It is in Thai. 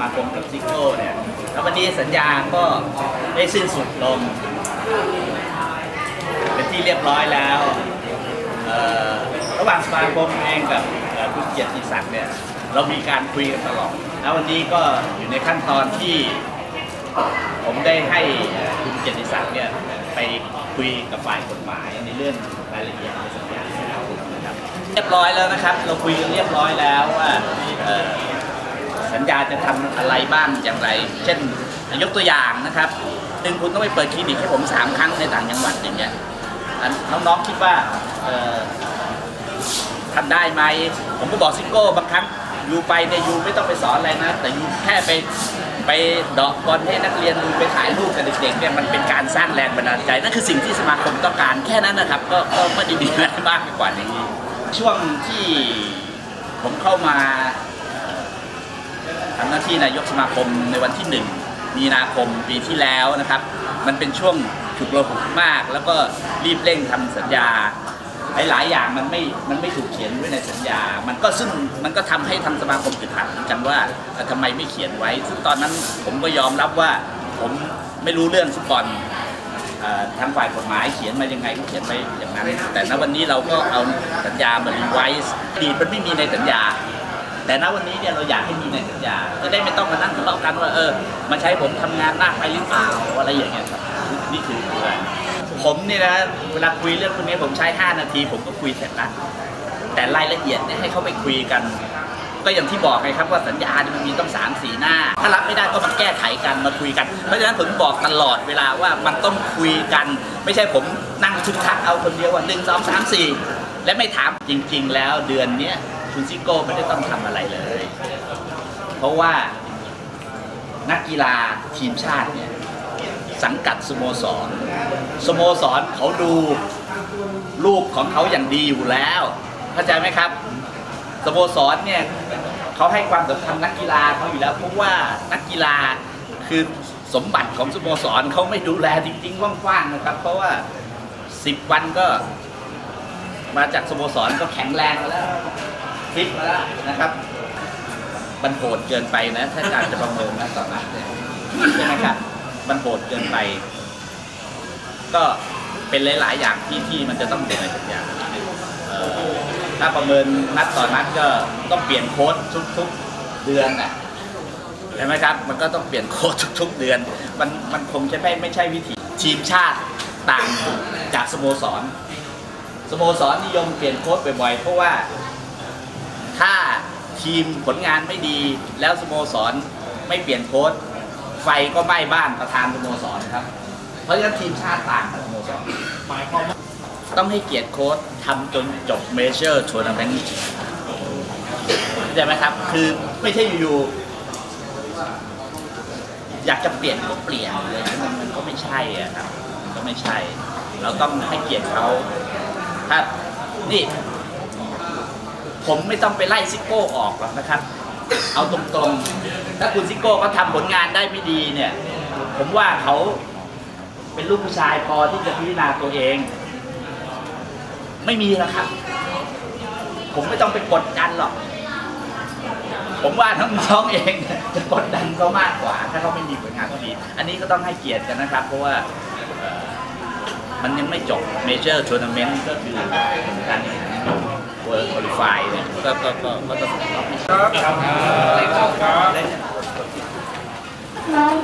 มาคมกับซิโก้เนี่ยแล้ววันนี้สัญญาก็ได้สิ้นสุดลง เป็นที่เรียบร้อยแล้วระหว่างสมาคมเองกับคุณเกียรติศักดิ์เนี่ยเรามีการคุยกันตลอดแล้ววันนี้ก็อยู่ในขั้นตอนที่ผมได้ให้คุณเกียรติศักดิ์เนี่ยไปคุยกับฝ่ายกฎหมายในเรื่องรายละเอียดในสัญญาครับเรียบร้อยแล้วนะครับ เราคุยกันเรียบร้อยแล้วว่า สัญญาจะทำอะไรบ้างอย่างไร เช่นยกตัวอย่างนะครับหนึ่งคุณต้องไปเปิดคลินิกให้ผมสามครั้งในต่างจังหวัดอย่างเงี้ยน้องๆคิดว่าเอ่อทำได้ไหม ผมก็บอกซิงโก้บางครั้งยูไปเนี่ยยูไม่ต้องไปสอนอะไรนะ แต่ยูแค่ไปไปดอกบอลให้นักเรียนดูไปถ่ายรูปกับเด็กๆเนี่ยมันเป็นการสร้างแรงบันดาลใจนั่นคือสิ่งที่สมาคมต้องการแค่นั้นนะครับ ก็ก็ไม่ได้มีอะไรมากไปกว่านี้ ช่วงที่ผมเข้ามา ทำหน้าที่นายกสมาคมในวันที่หนึ่งมีนาคมปีที่แล้วนะครับ มันเป็นช่วงฉุกระหุกมาก แล้วก็รีบเร่งทำสัญญาหลายๆอย่างมันไม่ มันไม่ถูกเขียนไว้ในสัญญา มันก็ซึ่งมันก็ทำให้ทางสมาคมอึดอัดเหมือนกันว่าเอ่อทำไมไม่เขียนไว้ ซึ่งตอนนั้นผมก็ยอมรับว่าผมไม่รู้เรื่องฟุตบอลเอ่อทางฝ่ายกฎหมายเขียนมายังไงก็เขียนไว้อย่างนั้น แต่ณวันนี้เราก็เอาสัญญามา revise ดีมันไม่มีในสัญญา แต่ณวันนี้เนี่ยเราอยากให้มีในสัญญาจะได้ไม่ต้องมานั่งทะเลาะกันว่าเออมาใช้ผมทำงานมากไปหรือเปล่าอะไรอย่างเงี้ยครับนี่คืออะไรผมเนี่ยนะเวลาคุยเรื่องพวกนี้ผมใช้ 5 นาที ผมก็คุยเสร็จแล้วแต่รายละเอียดเนี่ยให้เขาไปคุยกัน ก็อย่างที่บอกไงครับว่าสัญญาเนี่ยมันมีต้องสามสี่หน้า ถ้ารับไม่ได้ก็มาแก้ไขกันมาคุยกัน เพราะฉะนั้นผมบอกตลอดเวลาว่ามันต้องคุยกัน ไม่ใช่ผมนั่งทุกทักเอาคนเดียวว่าหนึ่งสองสามสี่และไม่ถามจริง ๆ แล้วเดือนเนี้ย คุณซิโก้ไม่ได้ต้องทำอะไรเลย เพราะว่านักกีฬาทีมชาติเนี่ยสังกัดสโมสร สโมสรเขาดูรูปของเขาอย่างดีอยู่แล้ว เข้าใจไหมครับ สโมสรเนี่ยเขาให้ความสำคัญนักกีฬาเขาอยู่แล้วเพราะว่านักกีฬาคือสมบัติของสโมสรเขาไม่ดูแลจริงๆกว้างๆนะครับ เพราะว่า 10 วันก็มาจากสโมสรก็แข็งแรงแล้ว ฟิตมาแล้วนะครับ มันโหดเกินไปนะ ถ้าการจะประเมินนะต่อนนั้นเนี่ยใช่ไหมครับ มันโหดเกินไป ก็เป็นหลาย ๆ อย่างที่ที่มันจะต้องเป็นในสัญญาเอ่อถ้าประเมินนัดต่อนัดก็ต้องเปลี่ยนโค้ดทุก ๆ เดือนน่ะใช่ไหมครับ มันก็ต้องเปลี่ยนโค้ดทุก ๆ เดือน มันมันคงจะไม่ไม่ใช่วิธีทีมชาติต่างจากสโมสร สโมสรนิยมเปลี่ยนโค้ดบ่อยๆ เพราะว่า ทีมผลงานไม่ดีแล้วสโมสรไม่เปลี่ยนโค้ดไฟก็ไหม้บ้านประธานสโมสรครับ เพราะฉะนั้นทีมชาติต่างกับสโมสรต้องให้เกียรติโค้ชทำจนจบ major tournament เข้าใจไหมครับ คือไม่ใช่อยู่ๆอยากจะเปลี่ยนก็เปลี่ยนเลยมันมันก็ไม่ใช่อะครับ ก็ไม่ใช่ เราต้องให้เกียรติเขาถ้านี่ ผมไม่ต้องไปไล่ซิโก้ออกหรอกนะครับ เอาตรงๆ ถ้าคุณซิโก้เขาทำผลงานได้ไม่ดีเนี่ย ผมว่าเขาเป็นลูกผู้ชายพอที่จะพิจารณาตัวเอง ไม่มีแล้วครับ ผมไม่ต้องไปกดดันหรอก ผมว่าน้องๆเองจะกดดันเขามากกว่า ถ้าเขาไม่มีผลงานที่ดี อันนี้ก็ต้องให้เกียรติกันนะครับ เพราะว่ามันยังไม่จบ major tournament ก็คือการแข่งขัน เวิร์คอลิฟ